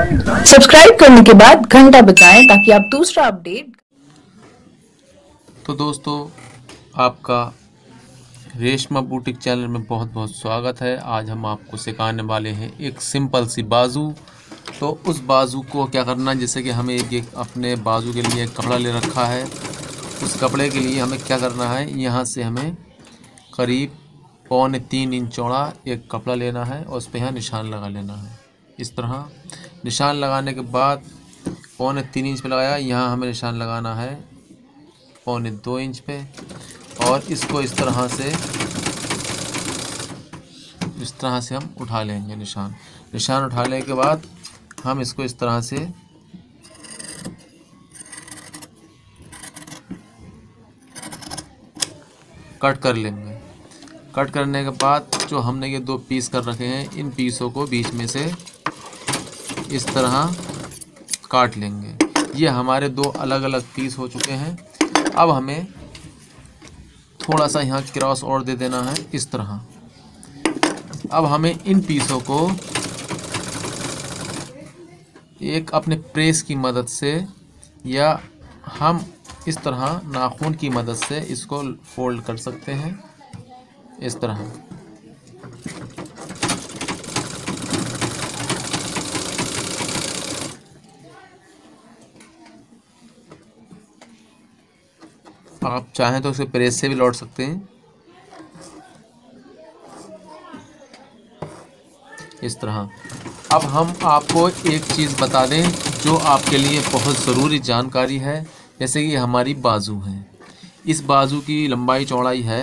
Subscribe करने के बाद घंटा बजाएँ ताकि आप दूसरा अपडेट तो दोस्तों आपका रेशमा बुटीक चैनल में बहुत बहुत स्वागत है। आज हम आपको सिखाने वाले हैं एक सिंपल सी बाजू। तो उस बाजू को क्या करना है जैसे कि हमें एक, एक अपने बाजू के लिए कपड़ा ले रखा है उस कपड़े के लिए हमें क्या करना है यहाँ से हमें करीब पौने तीन इंच चौड़ा एक कपड़ा लेना है और उस पर यहाँ निशान लगा लेना है। इस तरह। निशान लगाने के बाद पौने तीन इंच पे लगाया। यहाँ हमें निशान लगाना है पौने दो इंच पे। और इसको इस तरह से, इस तरह से हम उठा लेंगे निशान। निशान उठाने के बाद हम इसको इस तरह से कट कर लेंगे। कट करने के बाद जो हमने ये दो पीस कर रखे हैं, इन पीसों को बीच में से इस तरह काट लेंगे। ये हमारे दो अलग अलग पीस हो चुके हैं। अब हमें थोड़ा सा यहाँ क्रॉस और दे देना है इस तरह। अब हमें इन पीसों को एक अपने प्रेस की मदद से या हम इस तरह नाखून की मदद से इसको फोल्ड कर सकते हैं। इस तरह। आप चाहें तो उसे प्रेस से भी लौट सकते हैं। इस तरह। अब हम आपको एक चीज़ बता दें, जो आपके लिए बहुत ज़रूरी जानकारी है, जैसे कि हमारी बाजू है। इस बाजू की लंबाई चौड़ाई है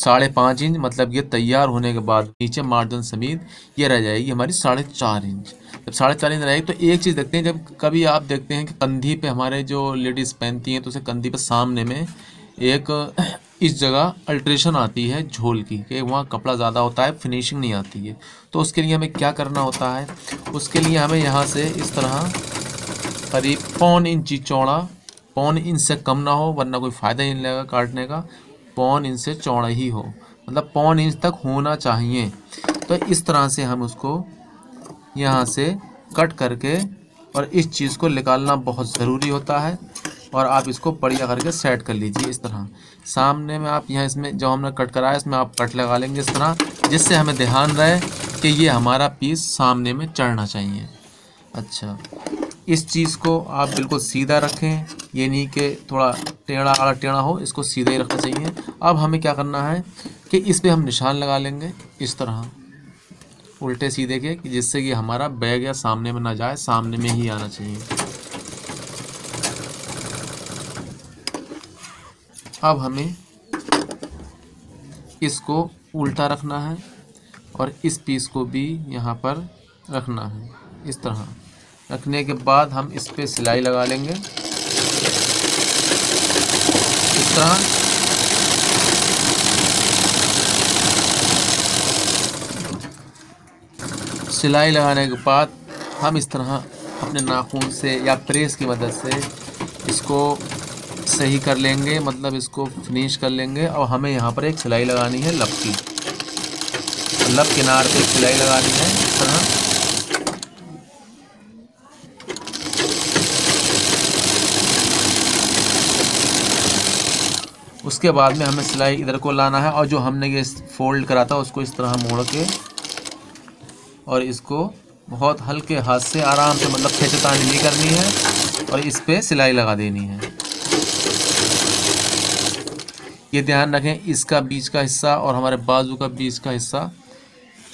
साढ़े पाँच इंच मतलब ये तैयार होने के बाद नीचे मार्जिन समेत ये रह जाएगी हमारी साढ़े चार इंच। जब साढ़े चार इंच रहेगी तो एक चीज़ देखते हैं, जब कभी आप देखते हैं कि कंधी पे हमारे जो लेडीज़ पहनती हैं तो उसे कंधी पे सामने में एक इस जगह अल्ट्रेशन आती है झोल की, कि वहाँ कपड़ा ज़्यादा होता है, फिनिशिंग नहीं आती है। तो उसके लिए हमें क्या करना होता है? उसके लिए हमें यहाँ से इस तरह करीब पौन इंची चौड़ा, पौन इंच से कम ना हो, वरना कोई फ़ायदा ही नहीं लगेगा काटने का। पौन इंच से चौड़ा ही हो। मतलब पौन इंच तक होना चाहिए। तो इस तरह से हम उसको यहाँ से कट करके और इस चीज़ को निकालना बहुत ज़रूरी होता है और आप इसको बढ़िया करके सेट कर लीजिए इस तरह। सामने में आप यहाँ इसमें जो हमने कट कराया, इसमें आप कट लगा लेंगे इस तरह, जिससे हमें ध्यान रहे कि ये हमारा पीस सामने में चढ़ना चाहिए। अच्छा। इस चीज़ को आप बिल्कुल सीधा रखें। ये नहीं कि थोड़ा टेढ़ा आड़ा टेढ़ा हो, इसको सीधा ही रखना चाहिए। अब हमें क्या करना है कि इस पर हम निशान लगा लेंगे इस तरह। उल्टे सीधे के, कि जिससे कि हमारा बैग या सामने में ना जाए, सामने में ही आना चाहिए। अब हमें इसको उल्टा रखना है और इस पीस को भी यहाँ पर रखना है। इस तरह। रखने के बाद हम इस पर सिलाई लगा लेंगे। इस तरह। सिलाई लगाने के बाद हम इस तरह अपने नाखून से या प्रेस की मदद से इसको सही कर लेंगे मतलब इसको फिनिश कर लेंगे। और हमें यहाँ पर एक सिलाई लगानी है लब की। लब किनार पे सिलाई लगानी है, इस तरह। उसके बाद में हमें सिलाई इधर को लाना है और जो हमने ये फोल्ड करा था, उसको इस तरह मोड़ के और इसको बहुत हल्के हाथ से आराम से मतलब खेचतानी नहीं करनी है और इस पर सिलाई लगा देनी है। ये ध्यान रखें, इसका बीच का हिस्सा और हमारे बाजू का बीच का हिस्सा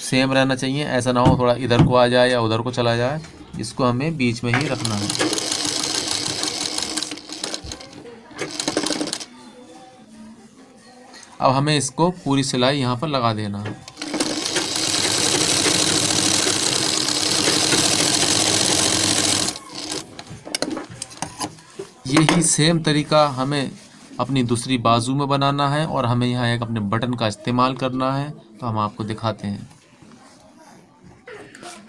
सेम रहना चाहिए, ऐसा ना हो थोड़ा इधर को आ जाए या उधर को चला जाए। इसको हमें बीच में ही रखना है। अब हमें इसको पूरी सिलाई यहाँ पर लगा देना है। यही सेम तरीका हमें अपनी दूसरी बाजू में बनाना है और हमें यहाँ एक अपने बटन का इस्तेमाल करना है तो हम आपको दिखाते हैं।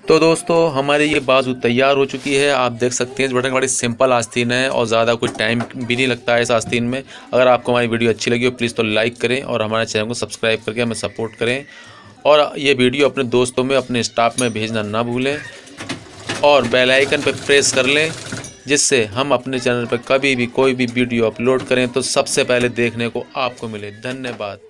तो दोस्तों, हमारी ये बाजू तैयार हो चुकी है। आप देख सकते हैं, इस बटन बड़ी सिंपल आस्तीन है और ज़्यादा कुछ टाइम भी नहीं लगता है इस आस्तीन में। अगर आपको हमारी वीडियो अच्छी लगी हो, प्लीज़ तो लाइक करें और हमारे चैनल को सब्सक्राइब करके हमें सपोर्ट करें। और ये वीडियो अपने दोस्तों में, अपने स्टाफ में भेजना ना भूलें और बेल आइकन पर प्रेस कर लें, जिससे हम अपने चैनल पर कभी भी कोई भी वीडियो अपलोड करें। तो सबसे पहले देखने को आपको मिले। धन्यवाद।